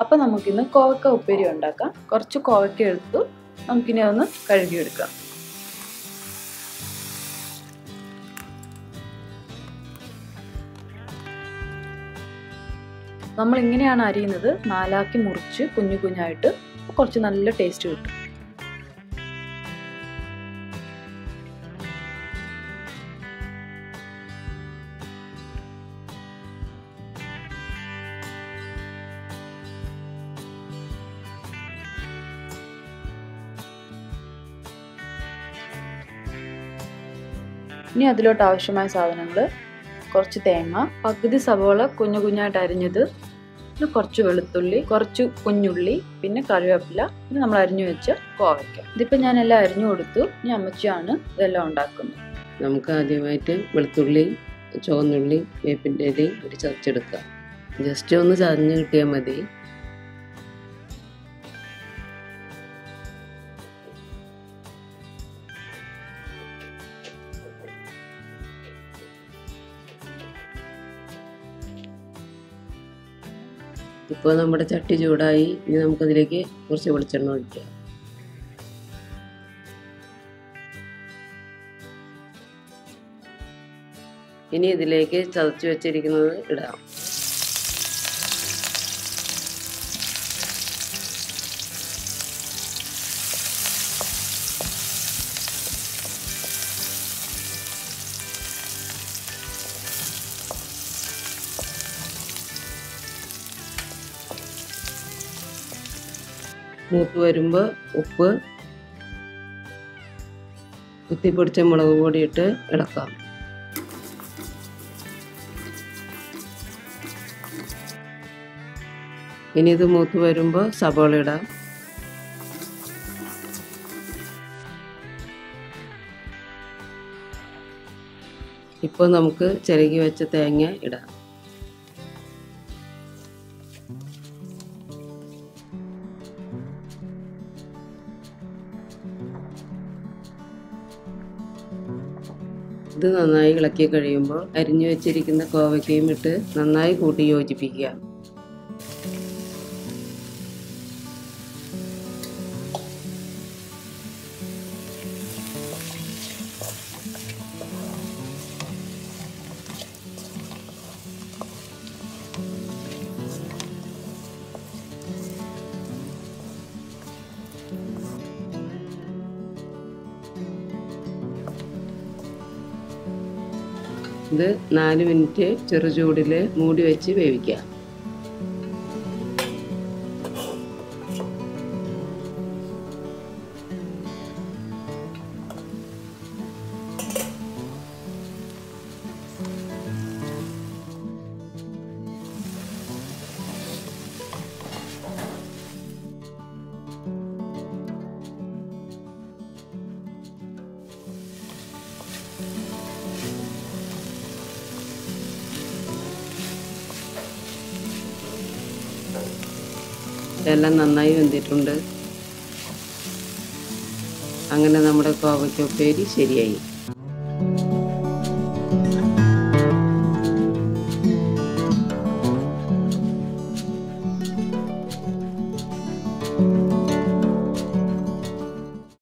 അപ്പം നമുക്കിന്ന് കോവക്ക ഉപ്പേരി ഉണ്ടാക്കാം. കുറച്ച് കോവക്ക എടുത്തു നമുക്കിനി അതൊന്ന് കഴുകിയെടുക്കാം. നമ്മൾ ഇങ്ങനെയാണ് അരിയുന്നത്. നാലാക്കി മുറിച്ച് കുഞ്ഞു കുഞ്ഞായിട്ട്. കുറച്ച് നല്ല ടേസ്റ്റ് കിട്ടും. ഇനി അതിലോട്ട് ആവശ്യമായ സാധനങ്ങൾ കുറച്ച് തേങ്ങ പകുതി സവോള കുഞ്ഞു കുഞ്ഞായിട്ട് അരിഞ്ഞത് പിന്നെ കുറച്ച് വെളുത്തുള്ളി കുറച്ച് കുഞ്ഞുള്ളി പിന്നെ കറിവേപ്പില പിന്നെ നമ്മൾ അരിഞ്ഞു വെച്ച കോവയ്ക്ക. ഇതിപ്പോൾ ഞാൻ എല്ലാം അരിഞ്ഞു കൊടുത്തു. ഇനി അമ്മച്ചിയാണ് ഇതെല്ലാം ഉണ്ടാക്കുന്നത്. നമുക്ക് ആദ്യമായിട്ട് വെളുത്തുള്ളി ചുവന്നുള്ളി വേപ്പിന്റെ ഇലയും ഒരു ചതച്ചെടുക്കാം. ജസ്റ്റ് ഒന്ന് ചതഞ്ഞ് കിട്ടിയാൽ മതി. ഇപ്പോൾ നമ്മുടെ ചട്ടി ചൂടായി. ഇനി നമുക്കതിലേക്ക് കുറച്ച് വെളിച്ചെണ്ണ ഒഴിക്കാം. ഇനി ഇതിലേക്ക് ചതച്ച് വെച്ചിരിക്കുന്നത് ഇടാം. മൂത്ത് വരുമ്പോൾ ഉപ്പ് കുത്തിപ്പൊടിച്ച മുളക് പൊടി ഇട്ട് ഇളക്കാം. ഇനി ഇത് മൂത്ത് വരുമ്പോൾ സബോള ഇടാം. ഇപ്പോൾ നമുക്ക് ചിരകി വെച്ച തേങ്ങ ഇടാം. ഇത് നന്നായി ഇളക്കി കഴിയുമ്പോൾ അരിഞ്ഞു വെച്ചിരിക്കുന്ന കോവയ്ക്കയും ഇട്ട് നന്നായി കൂട്ടി യോജിപ്പിക്കുക. ഇത് നാല് മിനിറ്റ് ചെറുചൂടിൽ മൂടി വെച്ച് വേവിക്കാം. എല്ലാം നന്നായി വെന്തിട്ടുണ്ട്. അങ്ങനെ നമ്മുടെ കോവയ്ക്ക ഉപ്പേരി ശരിയായി.